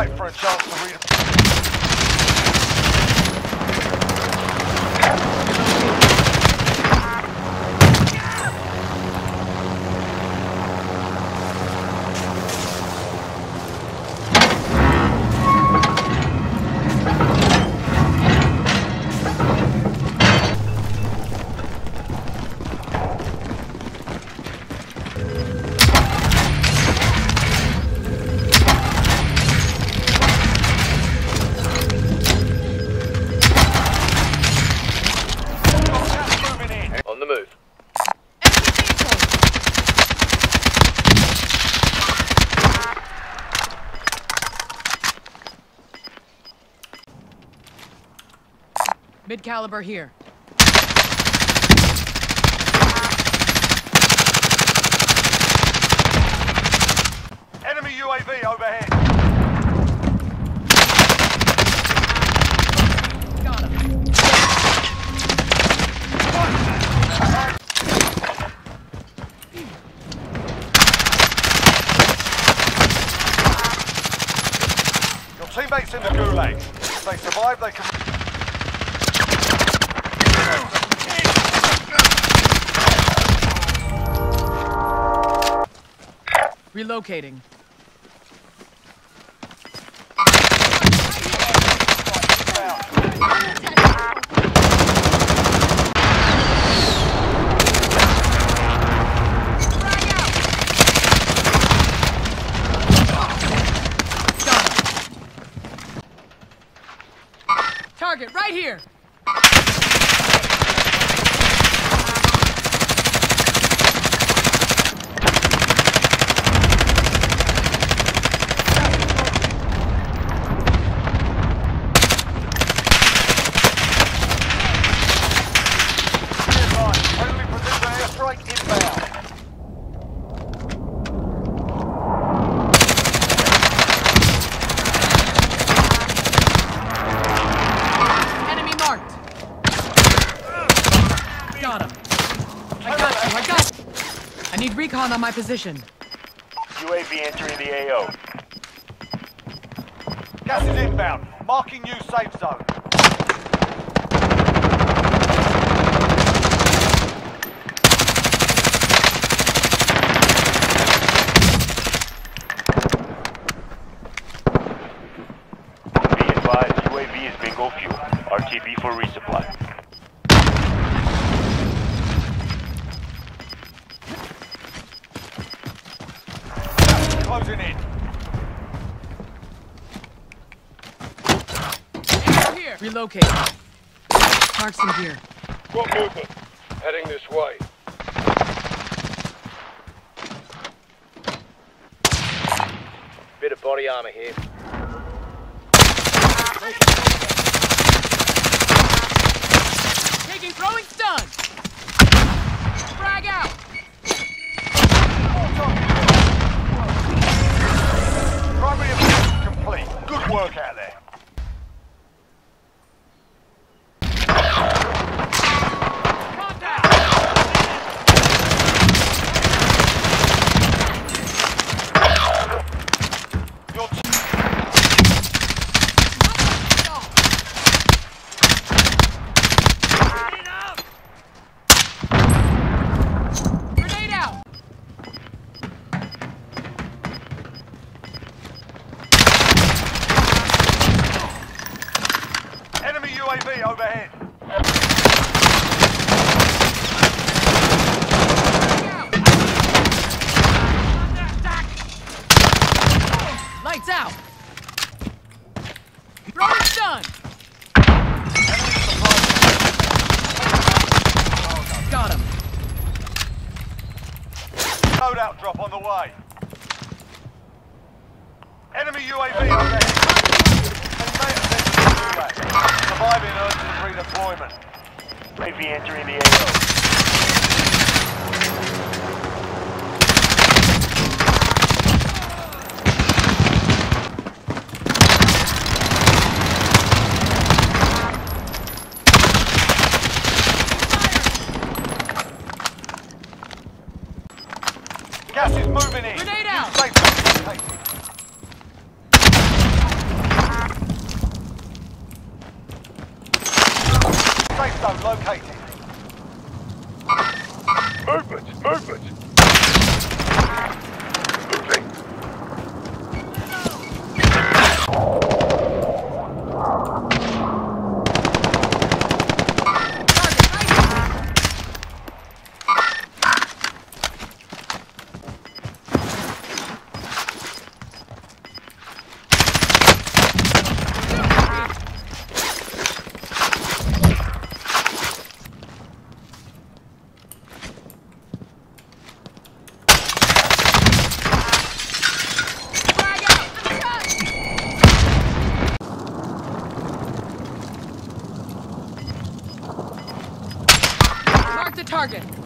wait for a chance to read. Mid caliber here. Enemy UAV overhead. Teammates in the gulag. If they survive, they can. Relocating. Got him. Target right here. Friendly precision airstrike inbound. Enemy marked. Got him. I got you. I got you. I need recon on my position. UAV entering the AO. Gas is inbound. Marking new safe zone. Closing in. Here. Relocate. Mark some gear. Got movement. Heading this way. Bit of body armor here. Taking throwing stun. Frag out. Primary work out UAV overhead. Lights out. Throwing stun. Got him. Loadout drop on the way. Enemy UAV overhead. Surviving urgent redeployment. UAV entering the AO. Gas is moving in. Grenade New out. safe zone located. Located. Movement! Movement! Moving! Mark the target.